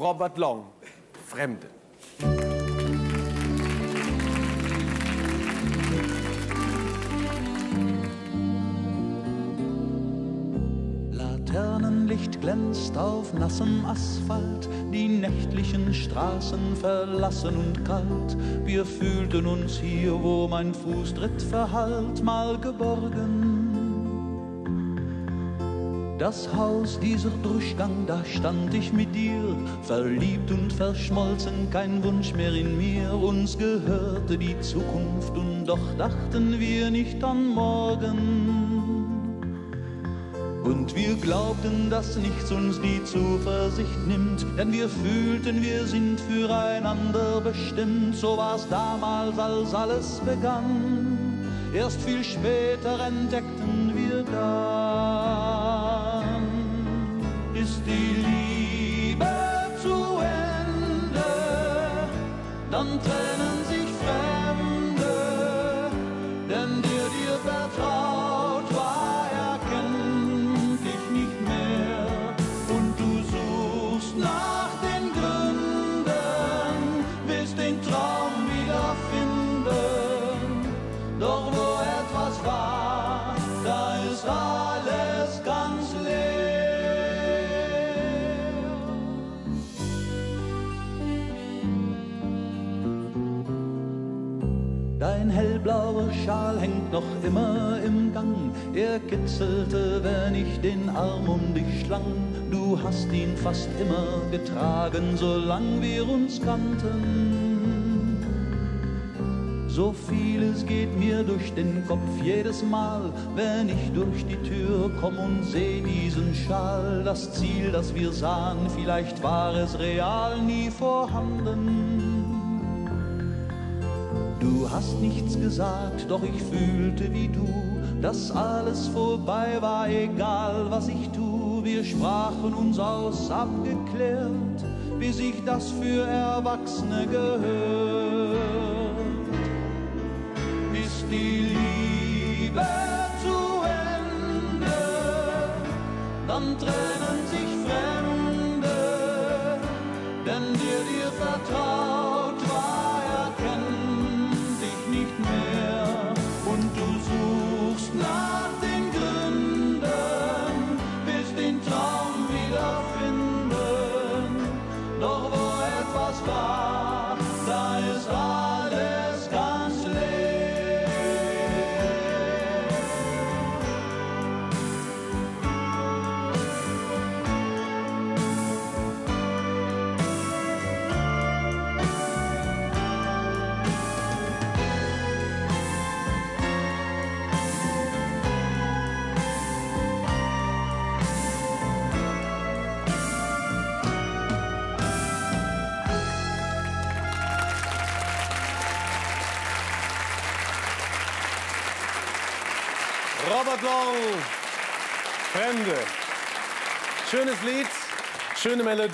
Robert Long, Fremde. Laternenlicht glänzt auf nassem Asphalt, die nächtlichen Straßen verlassen und kalt. Wir fühlten uns hier, wo mein Fußtritt verhallt, mal geborgen. Das Haus, dieser Durchgang, da stand ich mit dir, verliebt und verschmolzen, kein Wunsch mehr in mir. Uns gehörte die Zukunft und doch dachten wir nicht an morgen. Und wir glaubten, dass nichts uns die Zuversicht nimmt, denn wir fühlten, wir sind füreinander bestimmt. So war's damals, als alles begann. Erst viel später entdeckten wir dann, ist die Liebe Dein hellblauer Schal hängt noch immer im Gang. Er kitzelte, wenn ich den Arm um dich schlang. Du hast ihn fast immer getragen, solang wir uns kannten. So vieles geht mir durch den Kopf jedes Mal, wenn ich durch die Tür komm und seh diesen Schal. Das Ziel, das wir sahen, vielleicht war es real nie vorhanden. Du hast nichts gesagt, doch ich fühlte wie du, dass alles vorbei war, egal was ich tu. Wir sprachen uns aus, abgeklärt, wie sich das für Erwachsene gehört. Ist die Liebe zu Ende, dann trennen sich Fremde, denn der dir vertraut Robert Long, Fremde. Schönes Lied, schöne Melodie.